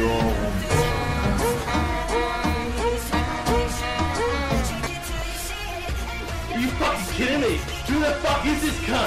Are you fucking kidding me? Who the fuck is this cunt?